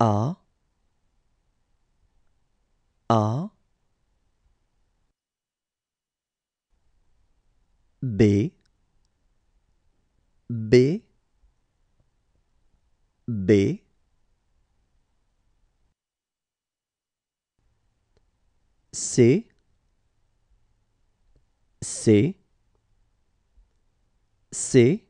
A. A. B. B. B. C. C. C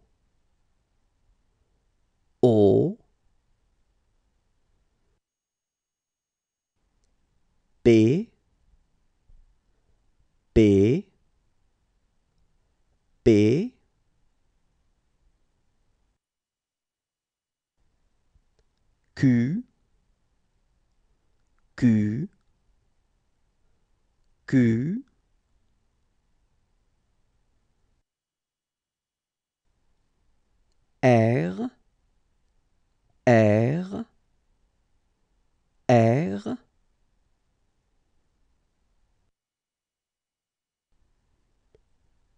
P P P. Q Q Q R R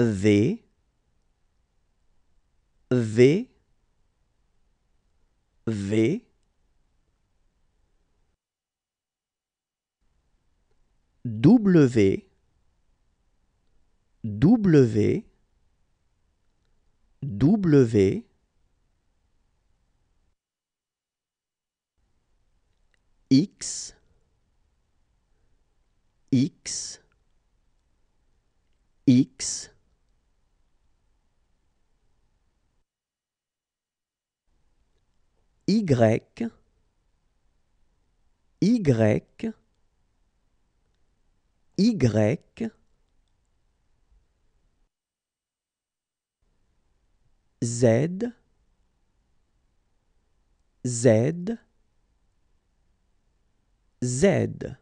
V V V. W W W. X X X Y Y Y Z Z Z